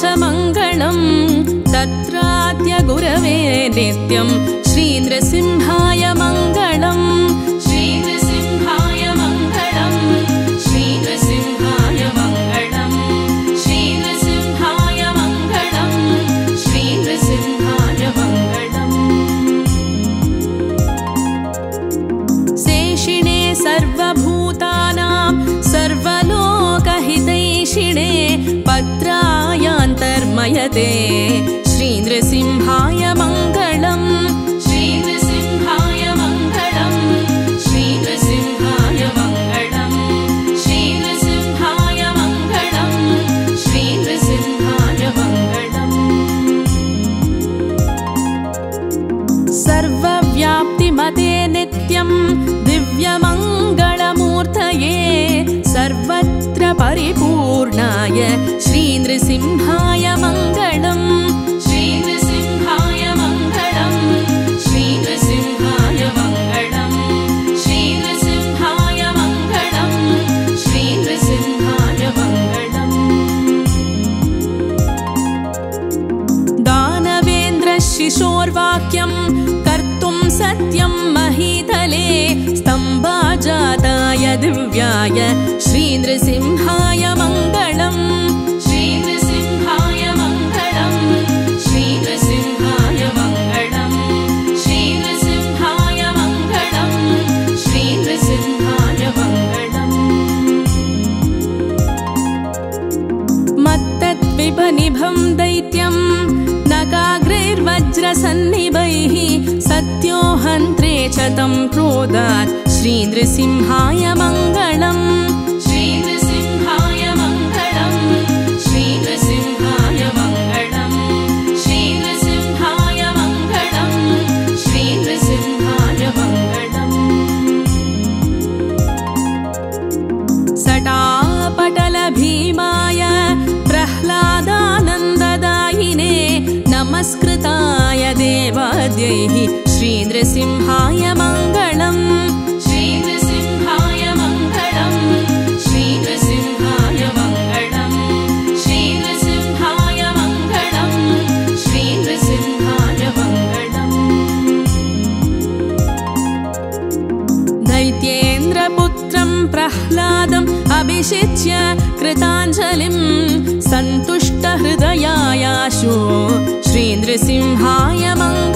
च मङ्गलम् तत्राद्य गुरवे नित्यं श्रीनृसिंहाय मङ्गलम् श्रीनृसिंहाय मङ्गलम्। श्रीनृसिंहाय मङ्गलम्। श्रीनृसिंहाय मङ्गलम्। श्रीनृसिंहाय मङ्गलम्। श्रीनृसिंहाय मङ्गलम्। सर्वव्याप्तिमते नित्यं दिव्यमङ्गलमूर्तये सर्वत्र परिपूर्णाय श्रीनृसिंहाय दानवेन्द्रशिशोर्वाक्यं कर्तुं सत्यं महीतले स्तम्भाजाताय दिव्याय श्रीनृसिंहाय मङ्गलम् श्रीनृसिंहाय मङ्गलम्। श्रीनृसिंहाय मङ्गलम्। श्रीनृसिंहाय मङ्गलम्। श्रीनृसिंहाय मङ्गलम्। श्रीनृसिंहाय मङ्गलम्। सटापटलभीमाय प्रह्लादानन्ददायिने नमस्कृताय देवाद्यैः श्रीनृसिंहाय अभिषिच्य कृताञ्जलिं सन्तुष्टहृदयायाशु श्रीनृसिंहाय मङ्गलम्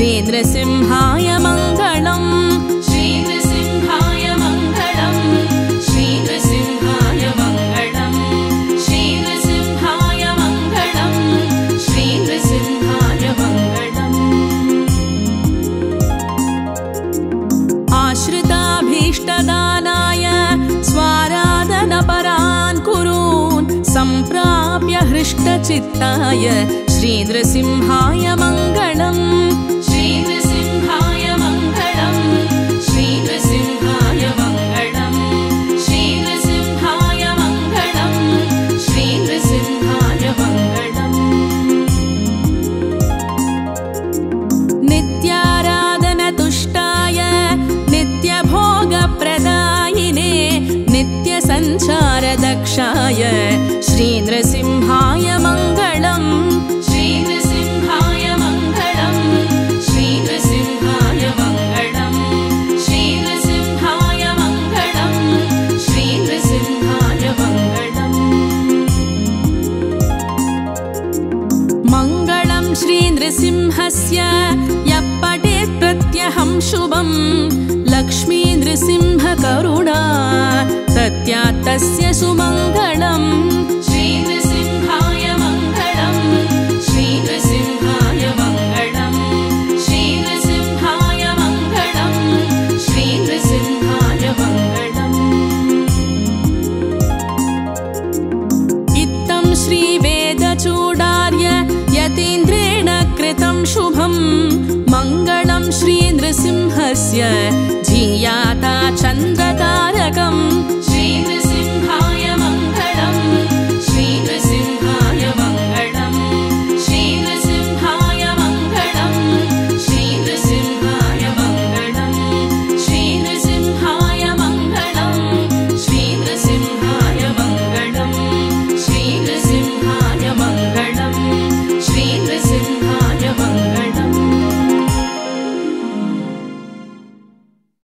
श्रीनृसिंहाय मङ्गलम् श्रीनृसिंहाय मङ्गलम् श्रीनृसिंहाय मङ्गलम् श्रीनृसिंहाय मङ्गलम् श्रीनृसिंहाय मङ्गलम् आश्रिताभीष्टदानाय स्वाराधनपरान् कुरून् सम्प्राप्य हृष्टचित्ताय श्रीनृसिंहाय मङ्गलम् नित्यसञ्चारदक्षाय श्रीनृसिंहाय मङ्गलम्। श्रीनृसिंहाय मङ्गलम्। श्रीनृसिंहाय मङ्गलम्। श्रीनृसिंहाय मङ्गलम्। श्रीनृसिंहाय मङ्गलम्। मङ्गलं श्रीनृसिंहस्य यः पठेत् प्रत्यहं शुभं लक्ष्मीनृसिंहकरुणा तस्य सुमङ्गलम्। श्रीनृसिंहाय मङ्गलम्। श्रीनृसिंहाय मङ्गलम्। श्रीनृसिंहाय मङ्गलम्। श्रीनृसिंहाय मङ्गलम्। इत्थं श्रीवेदचूडार्य यतीन्द्रेण कृतं शुभं मङ्गलं श्रीनृ तस्य धिया